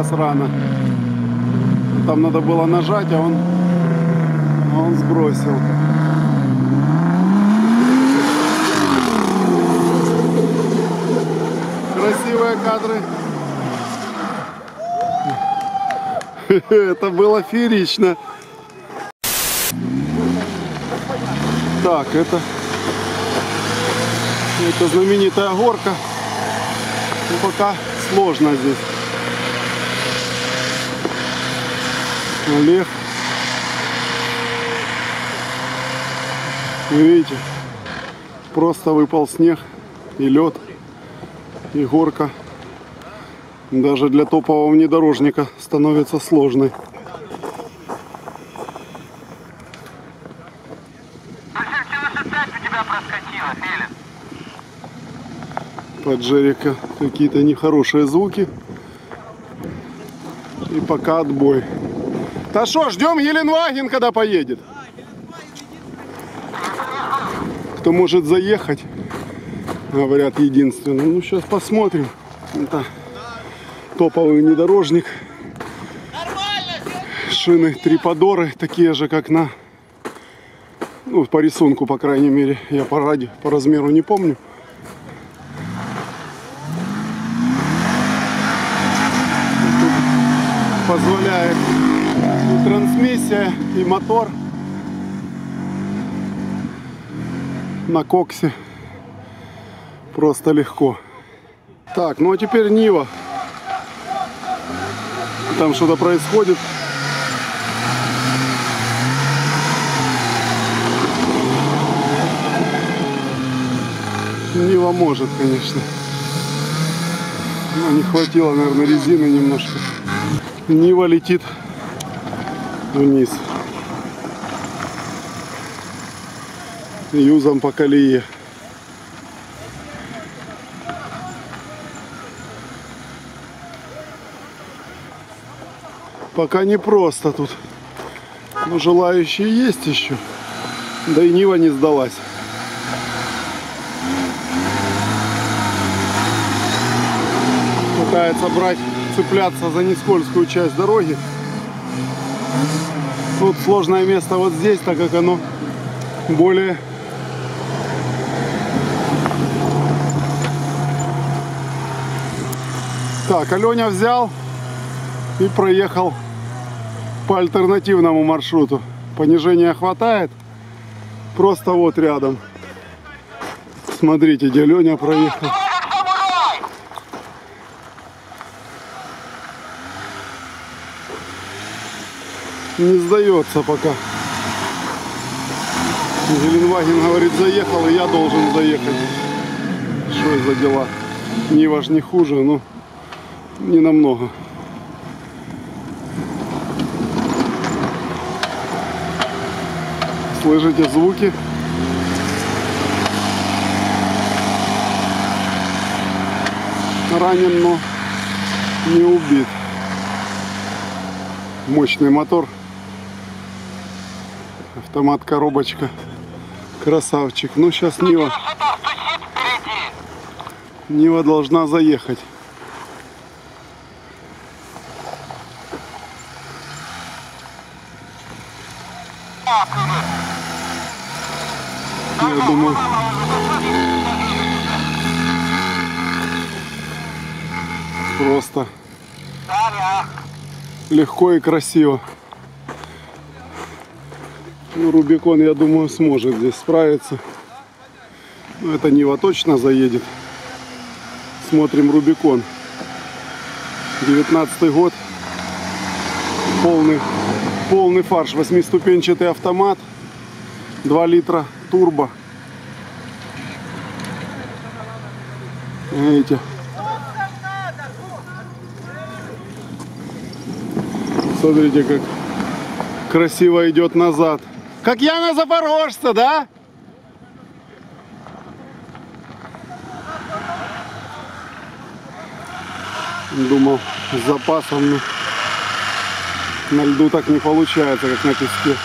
газ рано. Там надо было нажать, а он, а он сбросил. Красивые кадры. Это было феерично. Так, это, это знаменитая горка. Ну, пока сложно здесь. Олег. Вы видите, просто выпал снег и лед, и горка. Даже для топового внедорожника становится сложной. Под Джерика какие-то нехорошие звуки. И пока отбой. Да что, ждем Еленваген, когда поедет. Кто может заехать, говорят, единственный. Ну, сейчас посмотрим. Это топовый внедорожник. Шины триподоры, такие же, как на... Ну, по рисунку, по крайней мере. Я по, ради, по размеру не помню. позволяет трансмиссия, и мотор на коксе просто легко. Так, ну а теперь Нива. Там что-то происходит. Нива может, конечно. Но не хватило, наверное, резины немножко. Нива летит вниз. Юзом по колее. Пока не просто тут. Но желающие есть еще. Да и Нива не сдалась. Пытается брать цепляться за нескользкую часть дороги. Тут сложное место вот здесь, так как оно более Так, Аленя взял и проехал по альтернативному маршруту. Понижения хватает. Просто вот рядом. Смотрите, где Леня проехал. Не сдается пока. Зеленваген говорит, заехал, и я должен заехать. Что за дела? Нива ж не хуже, но не намного. Слышите звуки? Ранен, но не убит. Мощный мотор автомат коробочка. Красавчик. Ну сейчас Нива. Нива должна заехать. Я думаю просто легко и красиво ну, Рубикон, я думаю, сможет здесь справиться. Но это Нива точно заедет. Смотрим Рубикон. 19 год. Полный, полный фарш. Восьмиступенчатый автомат. 2 литра турбо. Видите? Смотрите, как красиво идет назад. Как я на Запорожца, да? Думал, с запасом на льду так не получается, как на песке.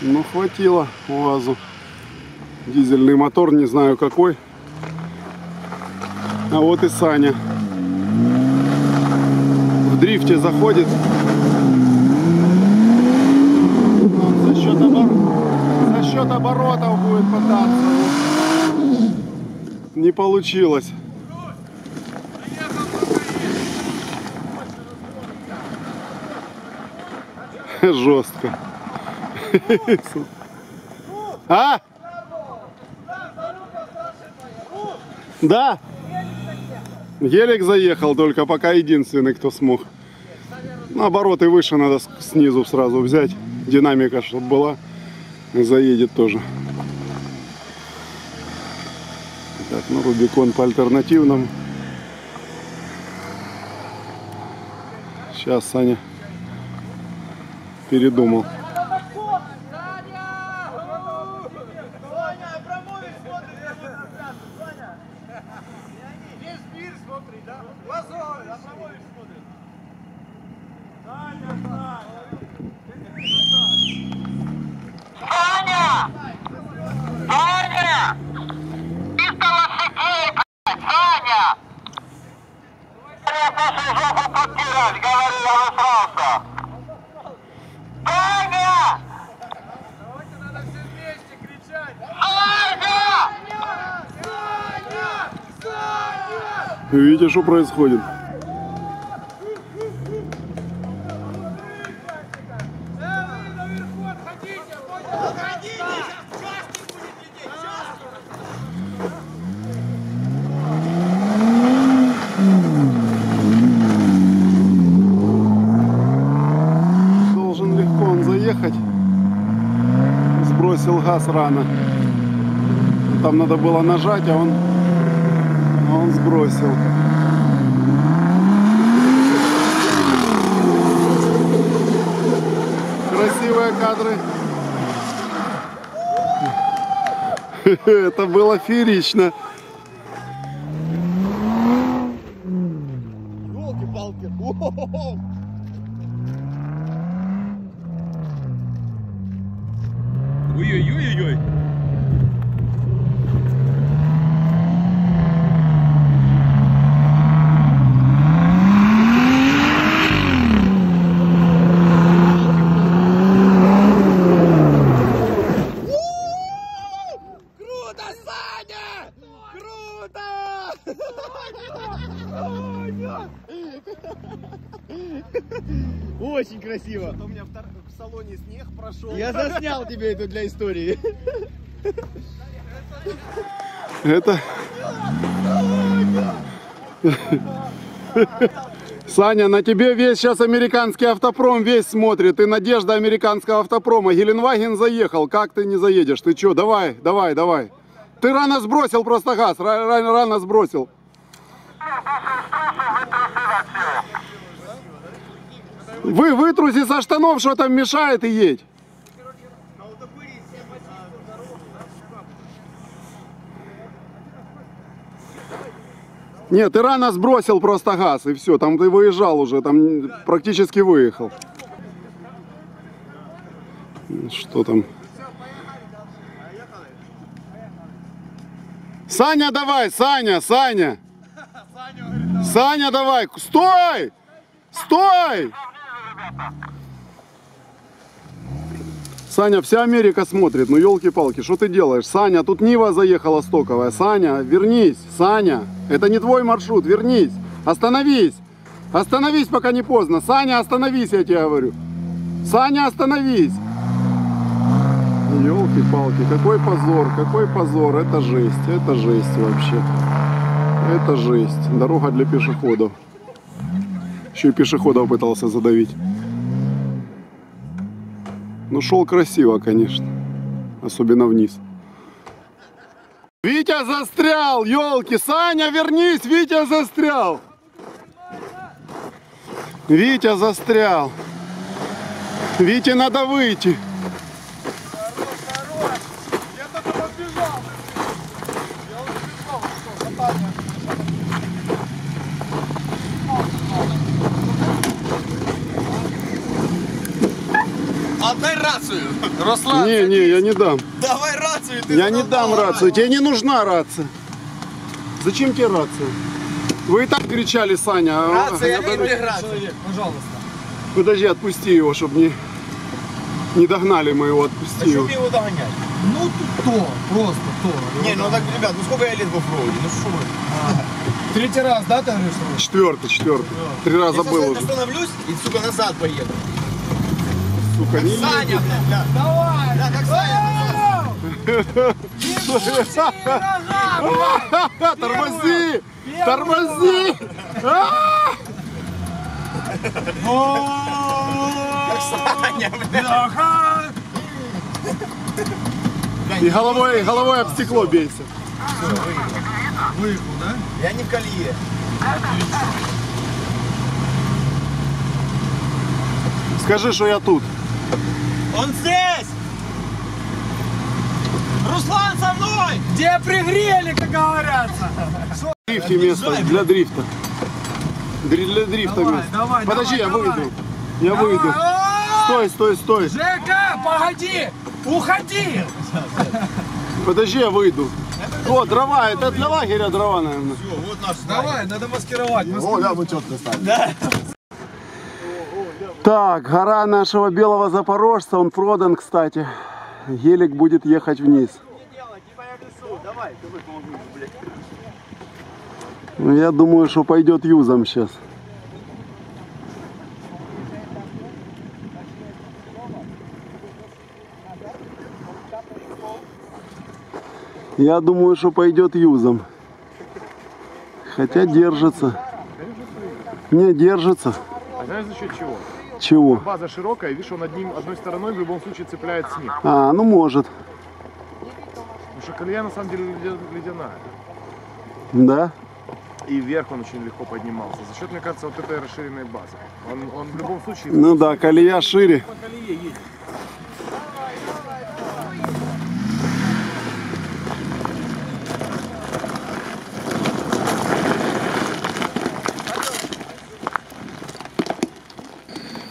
Ну, хватило УАЗу. Дизельный мотор, не знаю какой. А вот и Саня. В дрифте заходит. За счет, обор- за счет оборотов будет пытаться. Не получилось. Жестко. А? Да. Гелик заехал только пока единственный, кто смог. Наоборот, и выше надо снизу сразу взять. Динамика, чтобы была. Заедет тоже. Так, ну Рубикон по альтернативному. Сейчас Саня передумал. Соня, Абрамович смотрит на эту трансляцию, Соня. Весь мир смотрит, да? Глазой, Абрамович смотрит. Саня, Саня. Саня! Саня! 300 лошадей, блядь! Саня! Я слушай, жопу подтирать, говорю, я высрался! Саня! Давайте надо все вместе кричать. Саня! Саня! Саня! Видите, что происходит? Должен легко он заехать. Сбросил газ рано. Там надо было нажать, а он, он сбросил. Красивые кадры. Это было феерично. Елки-палки. Ой-ой-ой-ой. Круто, Саня! Круто! Очень красиво. У меня в салоне снег прошел. Я заснял тебе это для истории. Это... Саня, на тебе весь сейчас американский автопром весь смотрит. Ты надежда американского автопрома. Геленваген заехал. Как ты не заедешь? Ты что? Давай, давай, давай. Ты рано сбросил просто газ. ра- ра- Рано сбросил. Вы вытруси со штанов, что там мешает и едь. Нет, ты рано сбросил просто газ и все, там ты выезжал уже, там практически выехал. Что там? Саня, давай, Саня, Саня. Саня, давай, стой! Стой! Саня, вся Америка смотрит, ну елки-палки, что ты делаешь? Саня, тут Нива заехала стоковая. Саня, вернись, Саня, это не твой маршрут, вернись, остановись. Остановись, пока не поздно. Саня, остановись, я тебе говорю. Саня, остановись. Елки-палки, какой позор, какой позор, это жесть, это жесть вообще. Это жесть, дорога для пешеходов. Еще и пешеходов пытался задавить. Ну, шел красиво, конечно. Особенно вниз. Витя застрял, елки! Саня, вернись! Витя застрял! Витя застрял. Вите надо выйти. Я только подбежал. Я уже бежал. Что, катание. Отдай рацию. Руслан, Не, не, я не дам. давай рацию. Ты Я не дам рацию. Тебе не нужна рация. Зачем тебе рация? Вы и так кричали, Саня. а- Рация, я это даже- интеграция. Пожалуйста. Подожди, отпусти его, чтобы не, не догнали мы его, отпусти его. его догонять? Ну тут то, просто то. Не, ну так, ребят, ну сколько я лет в оффроуде? Ну что вы? Третий раз, да, ты говоришь? Четвертый, четвертый. Три раза Я был уже. остановлюсь и, сука, назад поеду. Не Саня, бля. Давай! Бля, как Саня? Тормози! Тормози! Как Саня, бля. И головой, головой об стекло бейся. Выехал, да? Я не в колье. Скажи, что я тут. Он здесь! Руслан со мной! Где пригрели, как говорятся? В дрифте место для дрифта. Дри- Для дрифта Давай, место. давай, Подожди, давай, я давай. выйду. Я выйду. Стой, стой, стой. Жека, погоди! Уходи! Подожди, я выйду. О, дрова, это для лагеря дрова, наверное. Вот наш Давай, надо маскировать. О, да, вы четко стали. Так, гора нашего белого запорожца, он продан, кстати. Гелик будет ехать вниз. Ну, Я думаю, что пойдет юзом сейчас. Я думаю, что пойдет юзом. Хотя держится. Не держится. А знаешь за счет чего? Чего? База широкая, видишь, он одним, одной стороной в любом случае цепляет снег. А, ну может. Потому что колея на самом деле ледя- ледяная. Да? И вверх он очень легко поднимался. За счет, мне кажется, вот этой расширенной базы. Он, он в любом случае... Ну да, колея шире.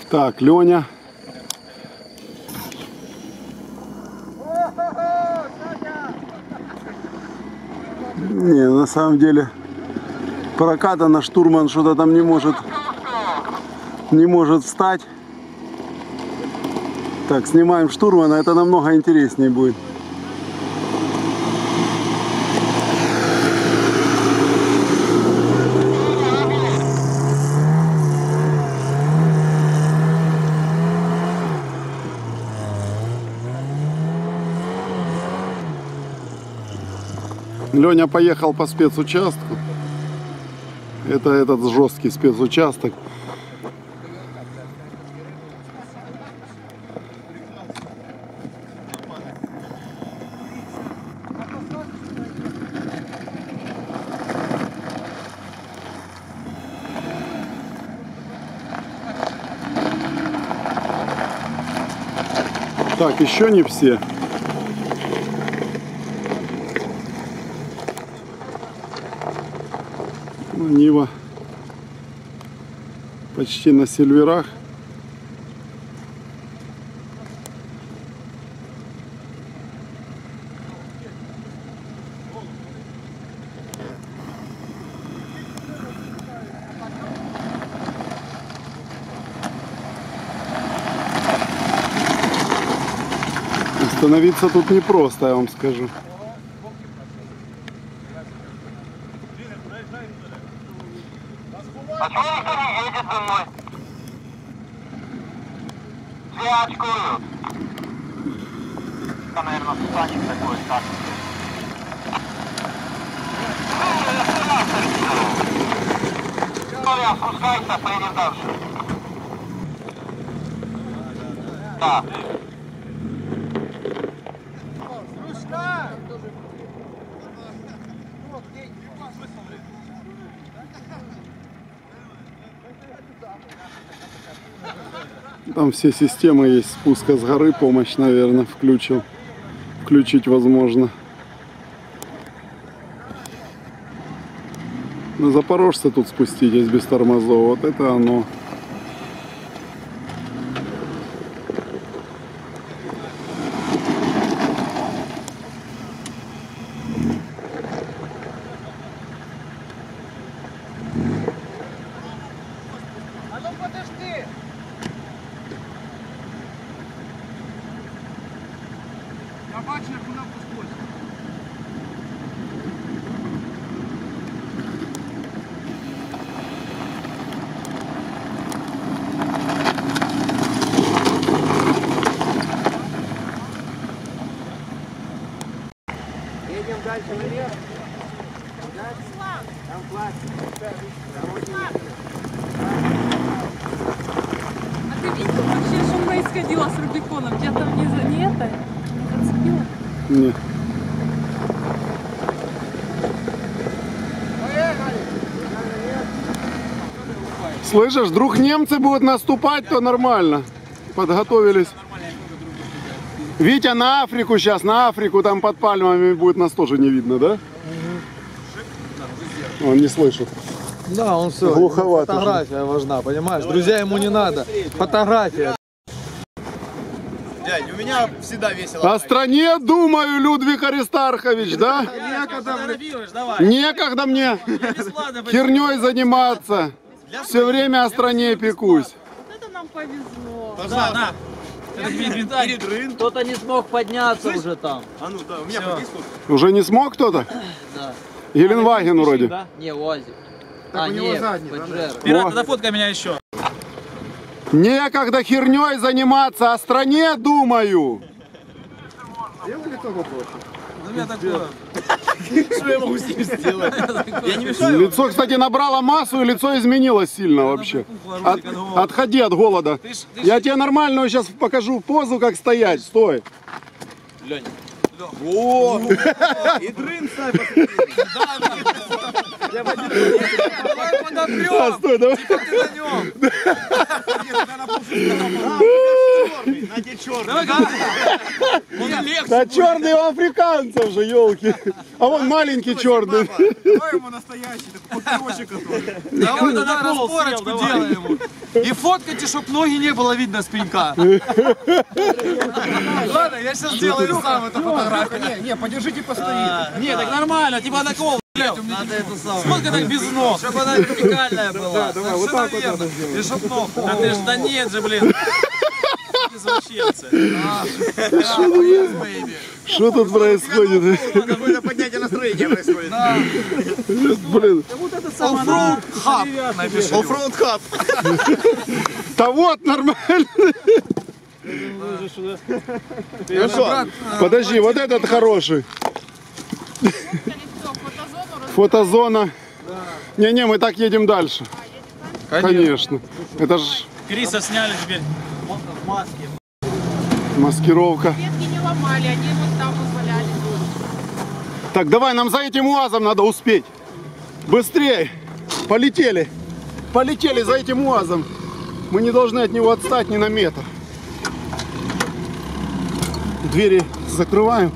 Так, Леня. Не, на самом деле прокатано штурман что-то там не может не может встать. Так, снимаем штурмана, это намного интереснее будет. Леня поехал по спецучастку. Это этот жесткий спецучасток. Так, еще не все. Ну, Нива почти на сильверах. Остановиться тут непросто, я вам скажу. Почему никто не едет за мной? Все очкуют. Это, наверное, станет такой так. Коля, спускайся, поедем дальше. Да. Там все системы есть спуска с горы, помощь, наверное, включил. Включить возможно. На Запорожце тут спуститесь без тормозов. Вот это оно. А ты видел вообще, что происходило с Рубиконом? Тебя там не, не это? Не зацепило? Не. Слышишь, вдруг немцы будут наступать, то нормально. Подготовились. Витя на Африку сейчас, на Африку, там под пальмами будет, нас тоже не видно, да? Он не слышит. Да, он все. Глуховато же. Фотография важна, понимаешь? Друзья ему не надо. Фотография. Дядь, у меня всегда весело. О стране думаю, Людвиг Аристархович, да? Некогда мне херней заниматься. Все время о стране пекусь. Вот это нам повезло. Пожалуйста. Кто-то не смог подняться уже там. А ну да, у меня. Уже не смог кто-то? Да. Еленваген вроде. Не, УАЗик. А, нет, Паджеро. Пират, Нафоткай меня еще. Некогда херней заниматься, о стране думаю. У меня такое. Что я могу с ним сделать? Я не мешаю. Лицо, кстати, набрало массу, и лицо изменилось сильно вообще. От- отходи от голода. Я тебе нормальную сейчас покажу позу, как стоять. Стой. О! И дрын ставь. Давай А, подопрем. стой, давай. Ты на нем. На тебе черный. Он легче. Да черный у африканцев же, елки. А вон маленький черный. Давай ему настоящий, такой покрочек который. Давай тогда разборочку делаем ему. И фоткайте, чтоб ноги не было видно с пенька. Ладно, я сейчас сделаю сам эту фотографию. Не, не, подержите постоит. Не, так нормально, типа такого. Надо. Смотри, так без ног. Чтобы она вертикальная была. давай, вот так вот надо И чтоб ног. Да ты ж, да нет же, блин. Извращенцы. Что тут происходит? Какое-то поднятие настроения происходит. Блин. Оффроуд хаб. Оффроуд хаб. Да вот, нормально. Ну что? Подожди, вот этот хороший. Фотозона. Не-не, мы так едем дальше. Конечно. Это ж Криса сняли теперь. Маскировка. Ветки не ломали, они вот там вот. Так, давай, нам за этим УАЗом надо успеть. Быстрее. Полетели. Полетели за этим УАЗом. Мы не должны от него отстать ни на метр. Двери закрываем.